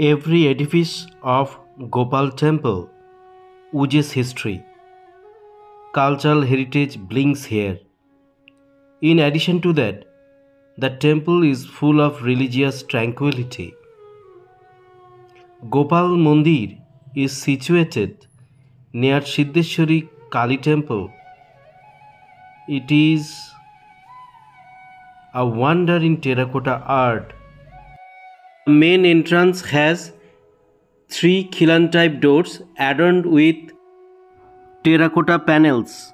Every edifice of Gopal Temple oozes history. Cultural heritage blinks here. In addition to that, the temple is full of religious tranquility. Gopal Mandir is situated near Siddheshwari Kali temple. It is a wonder in terracotta art. Main entrance has three khilan type doors adorned with terracotta panels.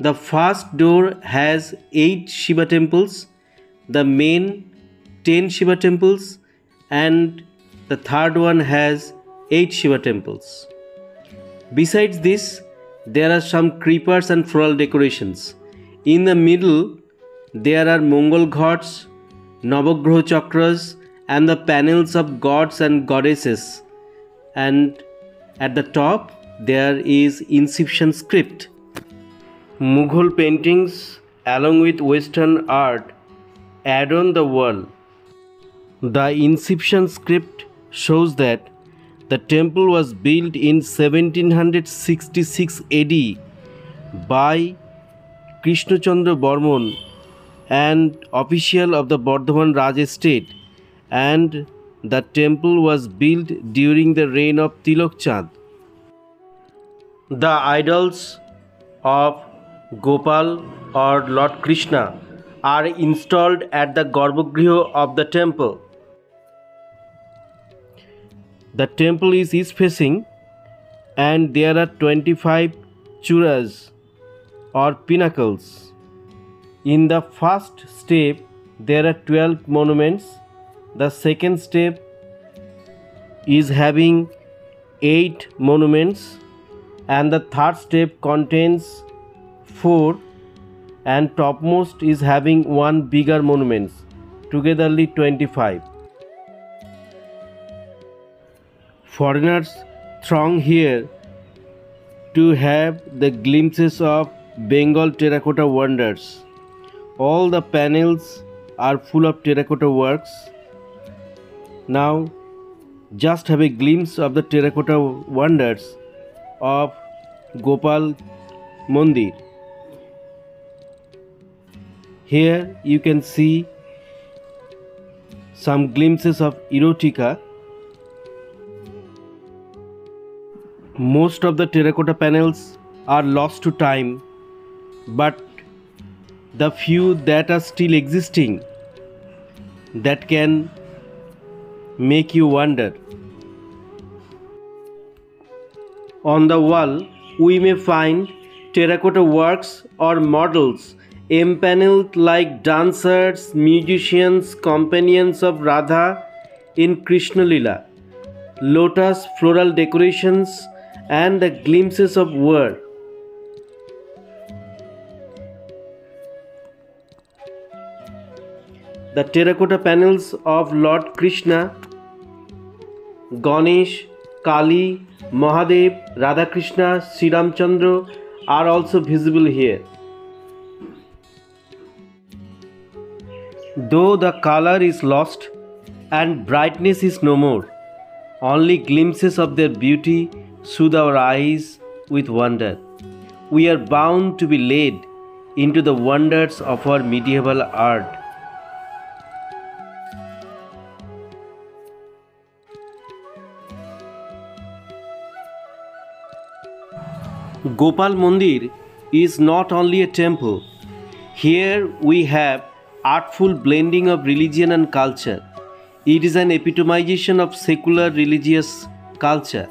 The first door has eight Shiva temples, the main 10 Shiva temples, and the third one has eight Shiva temples. Besides this, there are some creepers and floral decorations. In the middle, there are Mongol gods, Navagraha chakras, and the panels of gods and goddesses. And at the top, there is inscription script. Mughal paintings, along with Western art, adorn the wall. The inscription script shows that the temple was built in 1766 AD by Krishnachandra Barman, an official of the Bardhaman Raj estate, and the temple was built during the reign of Tilok Chand. The idols of Gopal or Lord Krishna are installed at the Garbhagriha of the temple. The temple is east facing and there are 25 churas or pinnacles. In the first step, there are 12 monuments. The second step is having 8 monuments, and the third step contains 4 and topmost is having one bigger monuments togetherly 25 foreigners throng here to have the glimpses of bengal terracotta wonders. All the panels are full of terracotta works now just have a glimpse of the terracotta wonders of gopal mandir here you can see some glimpses of erotica. Most of the terracotta panels are lost to time, but the few that are still existing that can make you wonder. On the wall, we may find terracotta works or models empaneled like dancers, musicians, companions of Radha in Krishna Lila, lotus floral decorations, and the glimpses of war. The terracotta panels of Lord Krishna, Ganesh, Kali, Mahadev, Radha Krishna, Sri Ramchandra are also visible here. Though the color is lost and brightness is no more, only glimpses of their beauty soothe our eyes with wonder. We are bound to be led into the wonders of our medieval art. Gopal Mandir is not only a temple. Here we have artful blending of religion and culture. It is an epitomization of secular religious culture.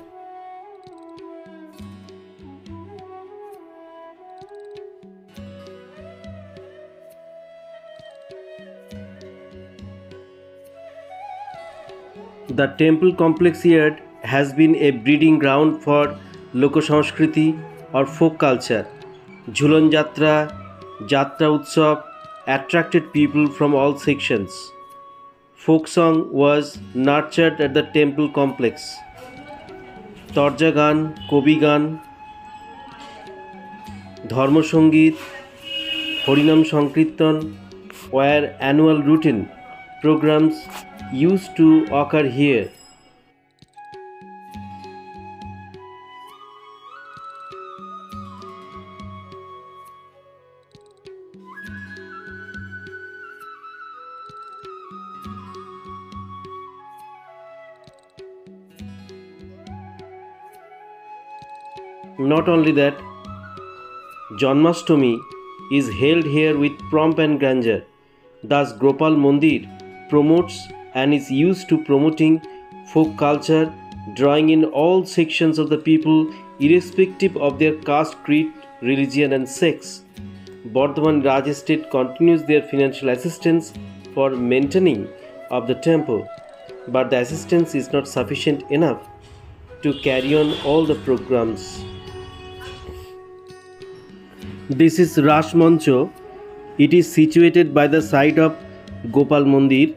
The temple complex here has been a breeding ground for Lokosanskriti or folk culture. Jhulan Jatra, Jatra Utsav, attracted people from all sections. Folk song was nurtured at the temple complex. Torja gan, Kobi gan, Dharma Sangit, Harinam Sankirtan were annual routine programs used to occur here. Not only that, Janmashtami is held here with pomp and grandeur. Thus, Gopal Mandir promotes and is used to promoting folk culture, drawing in all sections of the people, irrespective of their caste, creed, religion, and sex. Bardhaman Raj State continues their financial assistance for maintaining of the temple, but the assistance is not sufficient enough to carry on all the programs. This is Ras Mancha it is situated by the side of Gopal Mandir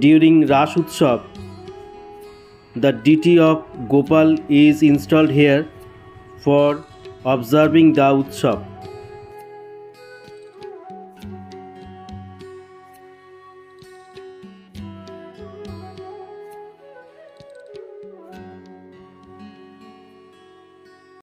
during Ras Utsav the deity of Gopal is install here for observing the utsav